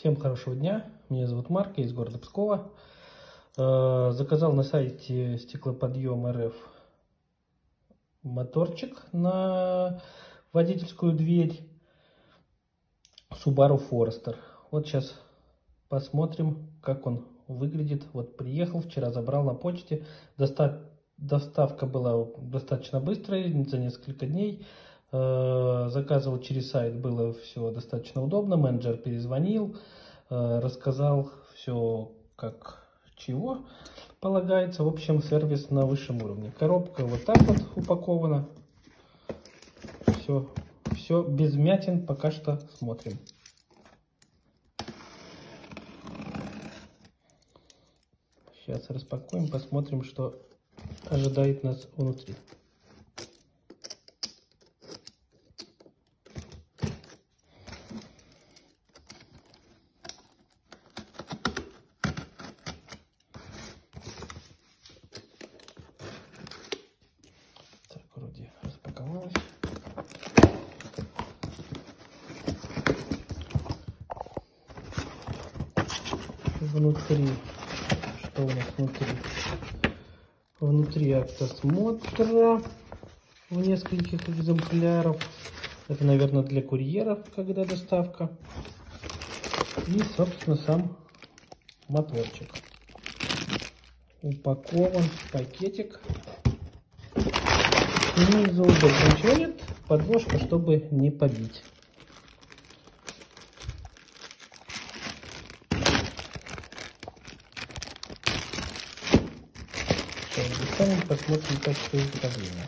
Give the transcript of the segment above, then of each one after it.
Всем хорошего дня. Меня зовут Марк, я из города Пскова. Э, Заказал на сайте стеклоподъем РФ моторчик на водительскую дверь Subaru Forester. Вот сейчас посмотрим, как он выглядит. Вот приехал, вчера забрал на почте. Доста- Доставка была достаточно быстрой, за несколько дней. Э, Заказывал через сайт, было все достаточно удобно. Менеджер перезвонил, э, рассказал все как чего полагается. В общем, сервис на высшем уровне. Коробка вот так вот упакована. Все, все без мятин. Пока что смотрим. Сейчас распакуем, посмотрим, что ожидает нас внутри. Так, вроде распаковалась. Внутри, что у нас внутри? Внутри автосмотра в нескольких экземпляров. Это, наверное, для курьеров, когда доставка. И, собственно, сам моторчик. Упакован в пакетик. Снизу нет. Подложка, чтобы не побить. Достанем, посмотрим качество изготовления.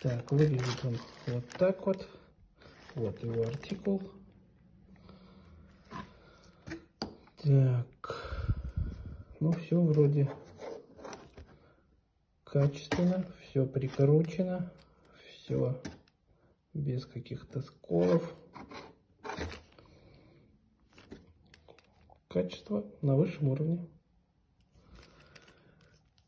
Так, выглядит он вот так вот. Вот его артикул. Так. Ну, все вроде качественно. Все прикручено. Все без каких-то сколов. Качество на высшем уровне.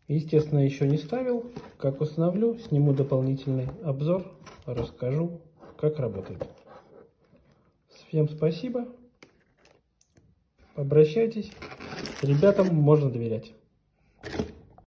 Естественно, еще не ставил. Как установлю, сниму дополнительный обзор, расскажу, как работает. Всем спасибо. Обращайтесь. Ребятам можно доверять.